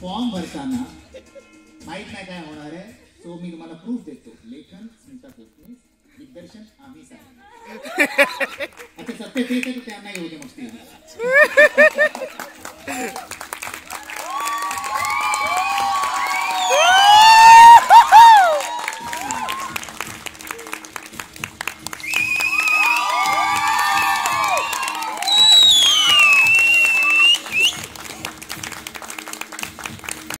Form भरताना माहीत नाही काय होणार आहे सो मी तुम्हाला प्रूफ देतो. लेखन स्मिता कोकणी दिग्दर्शन आम्ही साहेब आता सत्य ते त्यांना येऊ दे मस्ती